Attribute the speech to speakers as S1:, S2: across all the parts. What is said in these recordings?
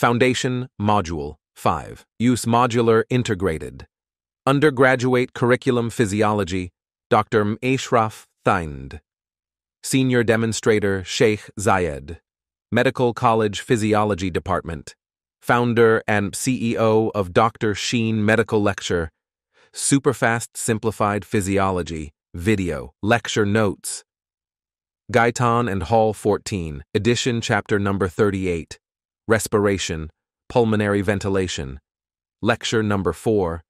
S1: Foundation Module 5. UHS Modular Integrated. Undergraduate Curriculum Physiology, Dr. Ashraf Thind. Senior Demonstrator Sheikh Zayed. Medical College Physiology Department. Founder and CEO of Dr. Sheen Medical Lecture. Superfast Simplified Physiology. Video. Lecture Notes. Guyton and Hall 14, edition chapter number 38, Respiration, Pulmonary Ventilation, lecture number 4.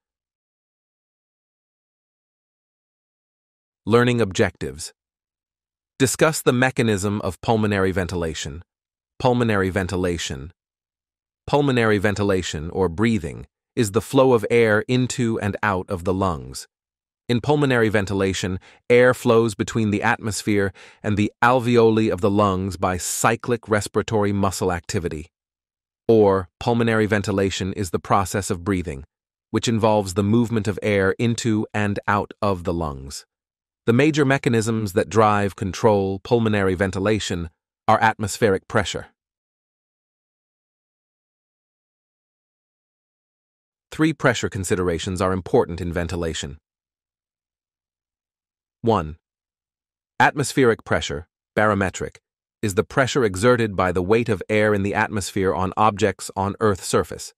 S1: Learning Objectives Discuss the mechanism of pulmonary ventilation. Pulmonary ventilation. Pulmonary ventilation, or breathing, is the flow of air into and out of the lungs. In pulmonary ventilation, air flows between the atmosphere and the alveoli of the lungs by cyclic respiratory muscle activity. Or, pulmonary ventilation is the process of breathing, which involves the movement of air into and out of the lungs. The major mechanisms that drive, control pulmonary ventilation are atmospheric pressure. Three pressure considerations are important in ventilation. 1. Atmospheric pressure, barometric, is the pressure exerted by the weight of air in the atmosphere on objects on Earth's surface.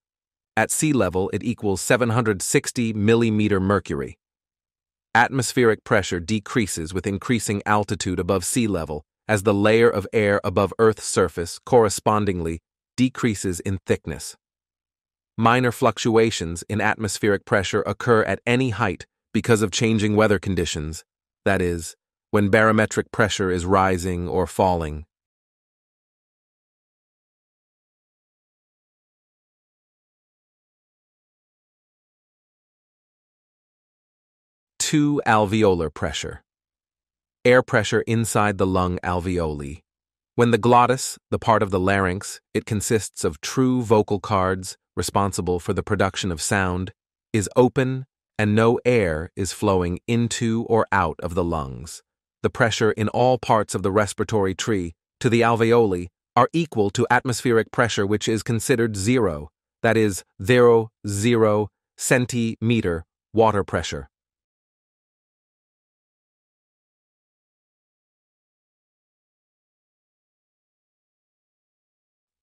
S1: At sea level, it equals 760 millimeter mercury. Atmospheric pressure decreases with increasing altitude above sea level as the layer of air above Earth's surface correspondingly decreases in thickness. Minor fluctuations in atmospheric pressure occur at any height because of changing weather conditions that is, when barometric pressure is rising or falling. Two alveolar pressure. Air pressure inside the lung alveoli. When the glottis, the part of the larynx, it consists of true vocal cords responsible for the production of sound, is open and no air is flowing into or out of the lungs. The pressure in all parts of the respiratory tree, to the alveoli, are equal to atmospheric pressure, which is considered zero, that is, zero, zero centimeter water pressure.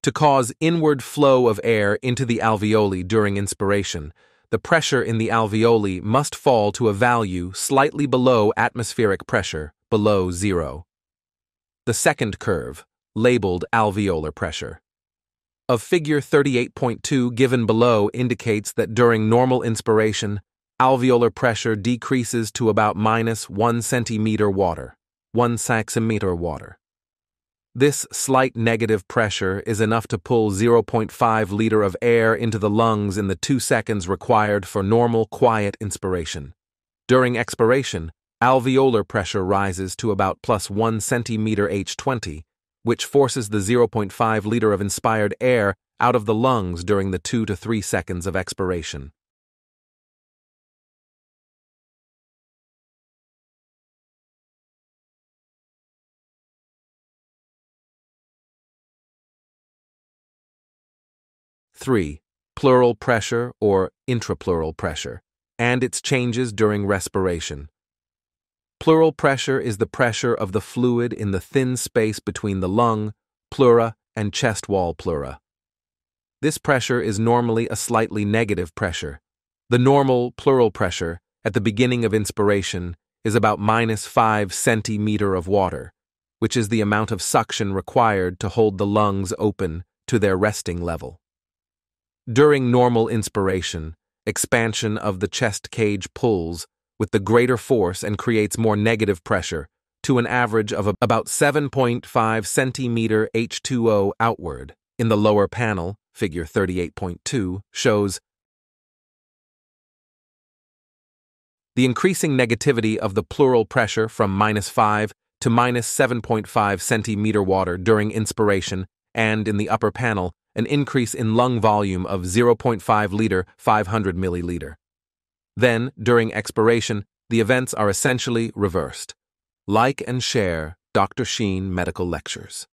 S1: To cause inward flow of air into the alveoli during inspiration, the pressure in the alveoli must fall to a value slightly below atmospheric pressure, below zero. The second curve, labeled alveolar pressure. Of figure 38.2 given below indicates that during normal inspiration, alveolar pressure decreases to about minus 1 centimeter water, 1 centimeter water. This slight negative pressure is enough to pull 0.5 liter of air into the lungs in the two seconds required for normal, quiet inspiration. During expiration, alveolar pressure rises to about plus 1 centimeter H20, which forces the 0.5 liter of inspired air out of the lungs during the 2 to 3 seconds of expiration. 3. Pleural pressure or intrapleural pressure, and its changes during respiration. Pleural pressure is the pressure of the fluid in the thin space between the lung, pleura, and chest wall pleura. This pressure is normally a slightly negative pressure. The normal pleural pressure at the beginning of inspiration is about minus 5 centimeter of water, which is the amount of suction required to hold the lungs open to their resting level. During normal inspiration, expansion of the chest cage pulls with the greater force and creates more negative pressure to an average of about 7.5 centimeter H2O outward. In the lower panel, figure 38.2 shows the increasing negativity of the pleural pressure from minus 5 to minus 7.5 centimeter water during inspiration, and in the upper panel, an increase in lung volume of 0.5 liter 500 milliliter. Then, during expiration, the events are essentially reversed. Like and share Dr. Sheen Medical Lectures.